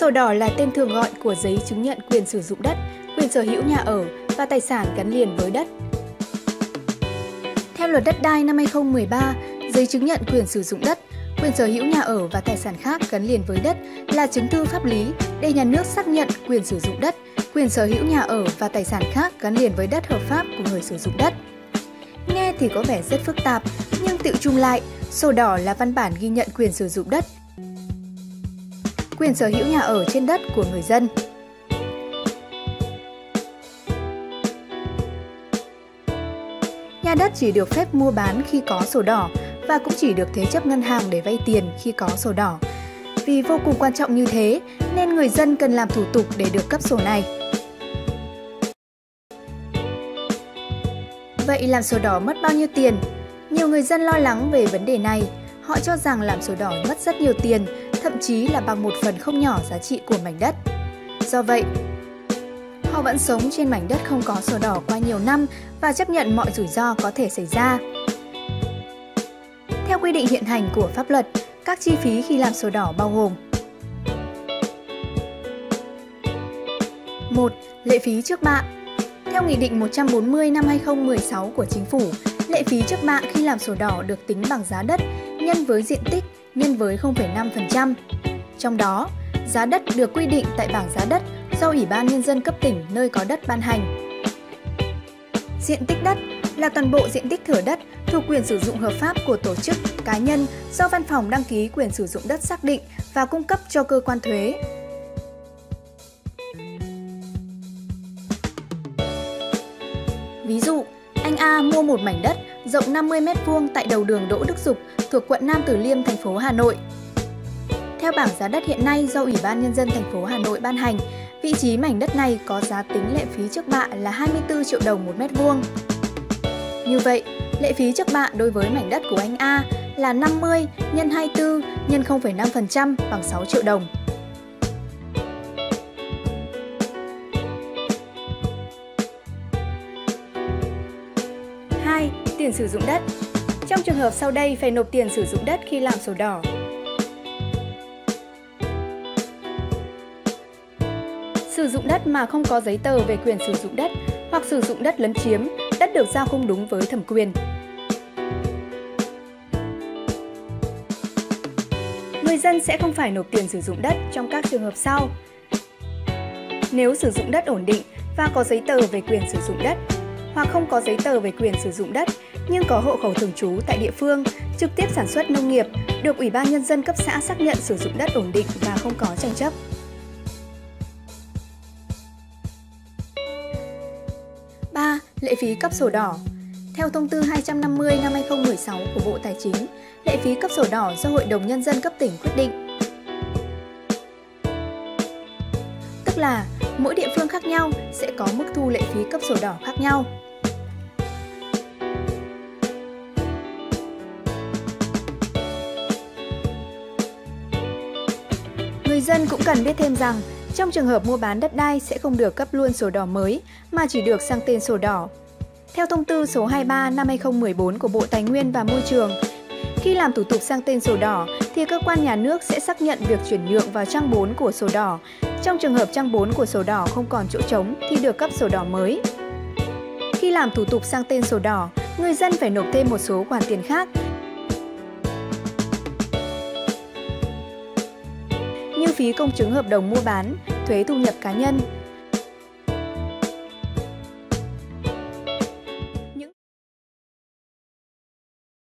Sổ đỏ là tên thường gọi của giấy chứng nhận quyền sử dụng đất, quyền sở hữu nhà ở và tài sản gắn liền với đất. Theo luật đất đai năm 2013, giấy chứng nhận quyền sử dụng đất, quyền sở hữu nhà ở và tài sản khác gắn liền với đất là chứng thư pháp lý để nhà nước xác nhận quyền sử dụng đất, quyền sở hữu nhà ở và tài sản khác gắn liền với đất hợp pháp của người sử dụng đất. Nghe thì có vẻ rất phức tạp, nhưng tự chung lại, sổ đỏ là văn bản ghi nhận quyền sử dụng đất, quyền sở hữu nhà ở trên đất của người dân. Nhà đất chỉ được phép mua bán khi có sổ đỏ và cũng chỉ được thế chấp ngân hàng để vay tiền khi có sổ đỏ. Vì vô cùng quan trọng như thế nên người dân cần làm thủ tục để được cấp sổ này. Vậy làm sổ đỏ mất bao nhiêu tiền? Nhiều người dân lo lắng về vấn đề này. Họ cho rằng làm sổ đỏ mất rất nhiều tiền, thậm chí là bằng một phần không nhỏ giá trị của mảnh đất. Do vậy, họ vẫn sống trên mảnh đất không có sổ đỏ qua nhiều năm và chấp nhận mọi rủi ro có thể xảy ra. Theo quy định hiện hành của pháp luật, các chi phí khi làm sổ đỏ bao gồm 1. Lệ phí trước bạ Theo Nghị định 140 năm 2016 của Chính phủ, lệ phí trước bạ khi làm sổ đỏ được tính bằng giá đất nhân với diện tích nhân với 0,5%. Trong đó, giá đất được quy định tại bảng giá đất do Ủy ban Nhân dân cấp tỉnh nơi có đất ban hành. Diện tích đất là toàn bộ diện tích thửa đất thuộc quyền sử dụng hợp pháp của tổ chức, cá nhân do văn phòng đăng ký quyền sử dụng đất xác định và cung cấp cho cơ quan thuế. Ví dụ, anh A mua một mảnh đất rộng 50 m2 tại đầu đường Đỗ Đức Dục thuộc quận Nam Từ Liêm, thành phố Hà Nội. Theo bảng giá đất hiện nay do Ủy ban Nhân dân thành phố Hà Nội ban hành, vị trí mảnh đất này có giá tính lệ phí trước bạ là 24 triệu đồng một mét vuông. Như vậy, lệ phí trước bạ đối với mảnh đất của anh A là 50 x 24 x 0,5% bằng 6 triệu đồng. Tiền sử dụng đất Trong trường hợp sau đây phải nộp tiền sử dụng đất khi làm sổ đỏ. Sử dụng đất mà không có giấy tờ về quyền sử dụng đất hoặc sử dụng đất lấn chiếm, đất được giao không đúng với thẩm quyền. Người dân sẽ không phải nộp tiền sử dụng đất trong các trường hợp sau. Nếu sử dụng đất ổn định và có giấy tờ về quyền sử dụng đất, hoặc không có giấy tờ về quyền sử dụng đất nhưng có hộ khẩu thường trú tại địa phương, trực tiếp sản xuất nông nghiệp, được Ủy ban Nhân dân cấp xã xác nhận sử dụng đất ổn định và không có tranh chấp. ba Lệ phí cấp sổ đỏ Theo thông tư 250 năm 2016 của Bộ Tài chính, lệ phí cấp sổ đỏ do Hội đồng Nhân dân cấp tỉnh quyết định. Tức là mỗi địa phương khác nhau sẽ có mức thu lệ phí cấp sổ đỏ khác nhau. Người dân cũng cần biết thêm rằng trong trường hợp mua bán đất đai sẽ không được cấp luôn sổ đỏ mới mà chỉ được sang tên sổ đỏ. Theo thông tư số 23 năm 2014 của Bộ Tài nguyên và Môi trường, khi làm thủ tục sang tên sổ đỏ thì cơ quan nhà nước sẽ xác nhận việc chuyển nhượng vào trang 4 của sổ đỏ. Trong trường hợp trang 4 của sổ đỏ không còn chỗ trống thì được cấp sổ đỏ mới. Khi làm thủ tục sang tên sổ đỏ, người dân phải nộp thêm một số khoản tiền khác như phí công chứng hợp đồng mua bán, thuế thu nhập cá nhân,